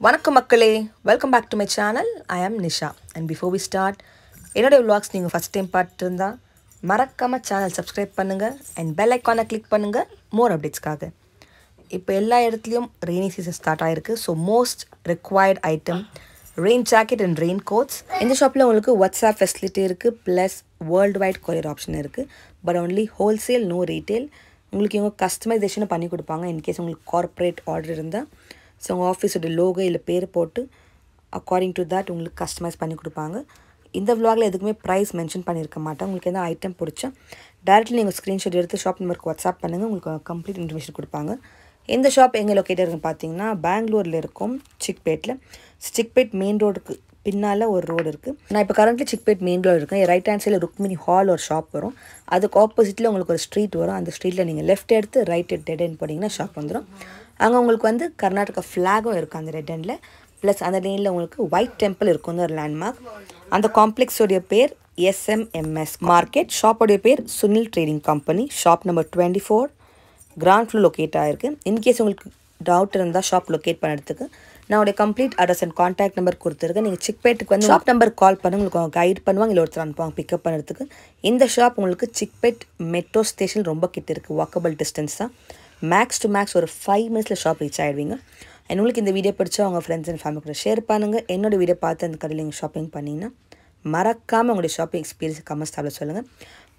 வணக்கம் மக்களே. Welcome back to my channel I am Nisha and before we start என்னுடைய vlogs நீங்கள் first time பார்த்துருந்தா மறக்காமல் சேனல் சப்ஸ்கிரைப் பண்ணுங்கள் அண்ட் பெல் ஐக்கானை கிளிக் பண்ணுங்கள் மோர் அப்டேட்ஸ்க்காக இப்போ எல்லா இடத்துலையும் ரெய்னி சீசன் ஸ்டார்ட் ஆகிருக்கு so most required item rain jacket and rain coats இந்த ஷாப்பில் உங்களுக்கு வாட்ஸ்அப் ஃபெசிலிட்டி இருக்குது plus world wide courier option இருக்குது but only wholesale no retail உங்களுக்கு இவங்க கஸ்டமைசேஷனும் பண்ணி கொடுப்பாங்க. இன்கேஸ் உங்களுக்கு கார்ப்பரேட் ஆர்டர் இருந்தால் ஸோ உங்கள் ஆஃபீஸோட லோகோ இல்லை பேர் போட்டு அக்கார்டிங் டு தட் உங்களுக்கு கஸ்டமைஸ் பண்ணி கொடுப்பாங்க. இந்த vlogல எதுக்குமே ப்ரைஸ் மென்ஷன் பண்ணியிருக்க மாட்டேன். உங்களுக்கு எந்த ஐட்டம் பிடிச்சா டேரெக்ட்லி நீங்கள் ஸ்க்ரீன்ஷாட் எடுத்து ஷாப் நம்பருக்கு வாட்ஸ்அப் பண்ணுங்கள் உங்களுக்கு கம்ப்ளீட் இன்ஃபர்மேஷன் கொடுப்பாங்க. இந்த ஷாப் எங்கே லொக்கேட் இருக்குன்னு பார்த்தீங்கன்னா பெங்களூரில் இருக்கும் சிக்பேட்டில் சிக்பேட் மெயின் ரோடுக்கு பின்னால் ஒரு ரோடு இருக்குது நான் இப்போ கரண்ட்லி சிக்பேட் மெயின் ரோடு இருக்கேன். ரைட் ஹேண்ட் சைடில் ருக்மினி ஹால் ஒரு ஷாப் வரும். அதுக்கு ஆப்போசிட்டில் உங்களுக்கு ஒரு ஸ்ட்ரீட் வரும். அந்த ஸ்ட்ரீட்டில் நீங்கள் லெஃப்ட் எடுத்து ரைட் டெட் எண்ட் போனீங்கன்னா ஷாப் வந்துடும் அங்கே உங்களுக்கு வந்து கர்நாடகா ஃப்ளாகும் இருக்குது அந்த ரெட் எண்டில் ப்ளஸ் அந்த லேனில் உங்களுக்கு ஒயிட் டெம்பிள் இருக்கும். ஒரு லேண்ட்மார்க் அந்த காம்ப்ளெக்ஸோடைய பேர் எஸ்எம்எம்எஸ் மார்க்கெட் ஷாப்போடைய பேர் Sunil trading company shop number twenty four ground floor locate ஆகிருக்கு இன்கேஸ் உங்களுக்கு டவுட் இருந்தால் ஷாப் லொக்கேட் பண்ணுறதுக்கு நான் உடைய complete address and contact number கொடுத்துருக்கேன். நீங்கள் சிக்பேட்டுக்கு வந்து ஷாப் நம்பர் கால் பண்ணி உங்களுக்கு அவங்க கைட் பண்ணுவாங்க. இல்லை ஒருத்தர் அனுப்புவாங்க. பிக்கப் பண்ணுறதுக்கு இந்த ஷாப் உங்களுக்கு சிக்பேட் மெட்ரோ ஸ்டேஷன் ரொம்ப கிட்ட இருக்குது வாக்கபிள் டிஸ்டன்ஸ் தான் மேக்ஸ் டு மேக்ஸ் ஒரு ஃபைவ் மினிட்ஸில் ஷாப் ரீச் ஆகிடுவீங்க அண்ட் உங்களுக்கு இந்த வீடியோ பிடிச்சா உங்கள் ஃப்ரெண்ட்ஸ் அண்ட் ஃபேமிலி கூட ஷேர் பண்ணுங்கள் என்னோட வீடியோ பார்த்து அந்த கடையில் நீங்கள் ஷாப்பிங் பண்ணிங்கன்னா மறக்காமல் உங்களுடைய ஷாப்பிங் எக்ஸ்பீரியன்ஸ் கமெண்ட்ஸ் டாபில் சொல்லுங்கள்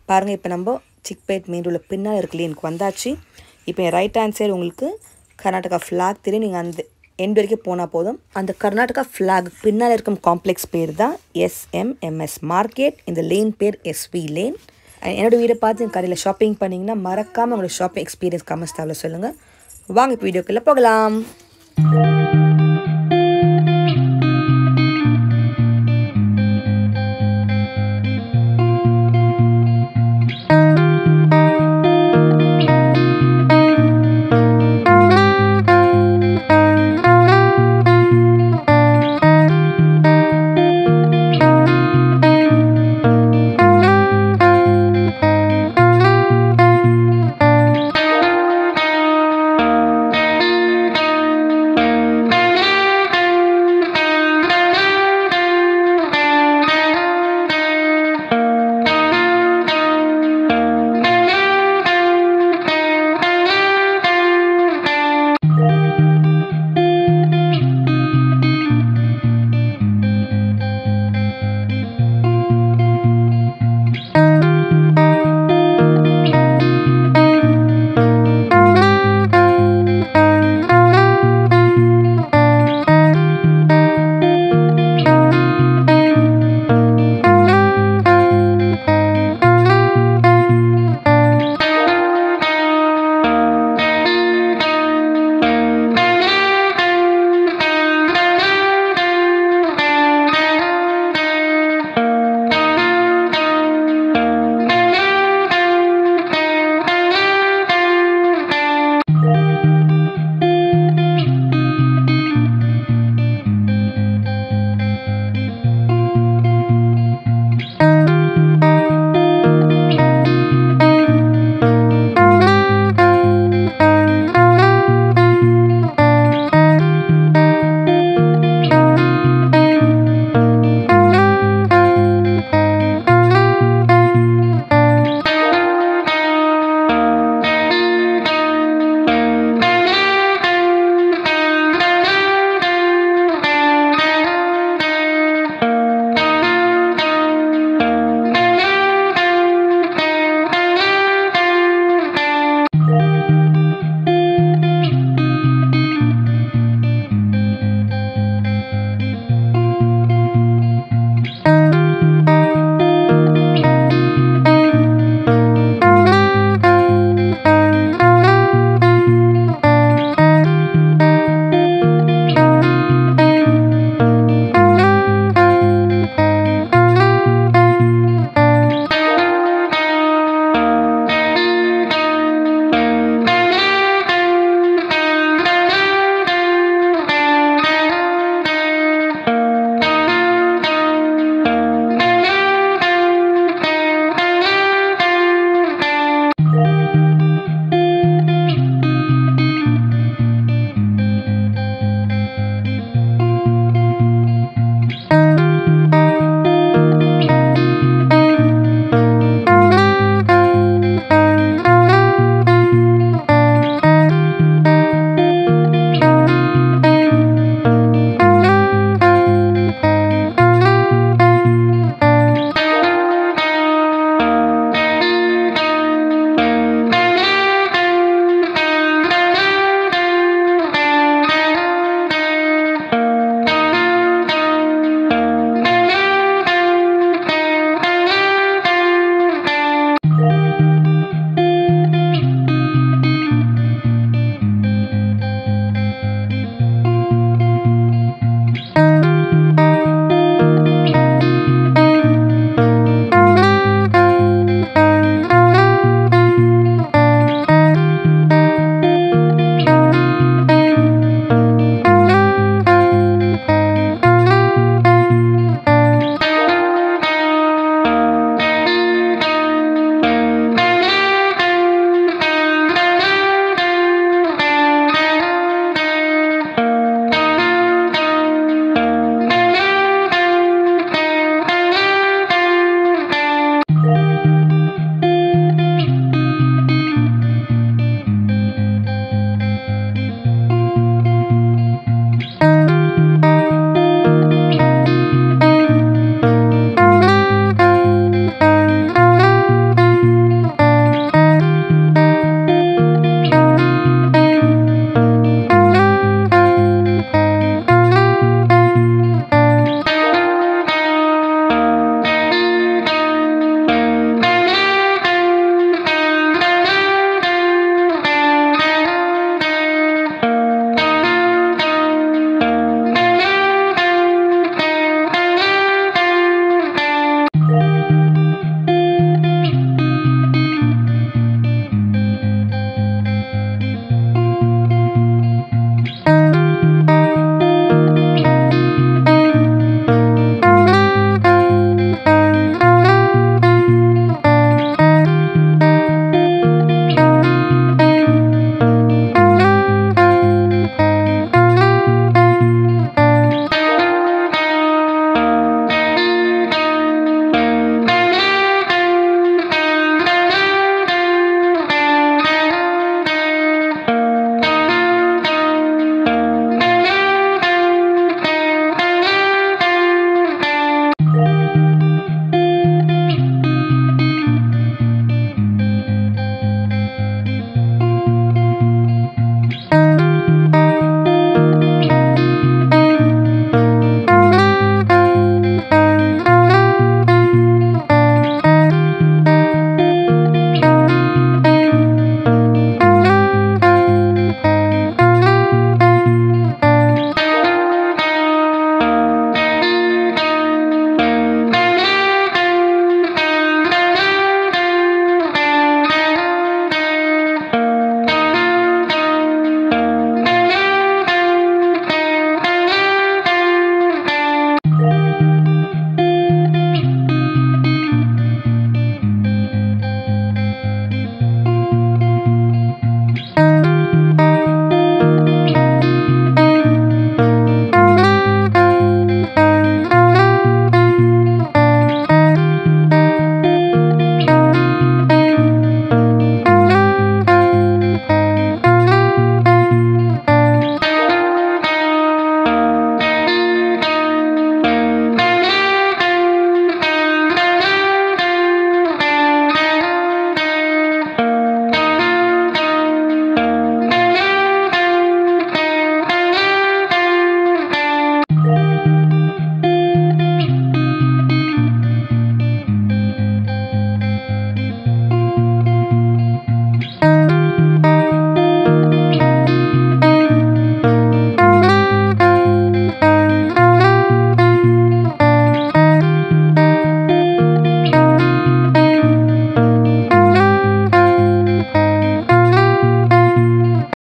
பாருங்கள் இப்போ நம்ம சிக்பேட் மெயின் ரோடில் பின்னால் இருக்குல்ல எனக்கு வந்தாச்சு. இப்போ என் ரைட் ஹேண்ட் சைடு உங்களுக்கு கர்நாடகா ஃப்ளாக் தெரியும். நீங்கள் அந்த எண்ட் வரைக்கும் போனால் போதும். அந்த கர்நாடகா ஃப்ளாக் பின்னால் இருக்கும் காம்ப்ளெக்ஸ் பேர் தான் எஸ்எம்எம்எஸ் மார்க்கெட் இந்த லேன் பேர் எஸ்வி லேன் என்னோட வீடை பார்த்து என் கடையில் ஷாப்பிங் பண்ணிங்கன்னா மறக்காமல் உங்களோட ஷாப்பிங் எக்ஸ்பீரியன்ஸ் கமெண்ட்ஸ் தவிர சொல்லுங்கள் வாங்க இப்போ வீடியோக்குள்ளே போகலாம்.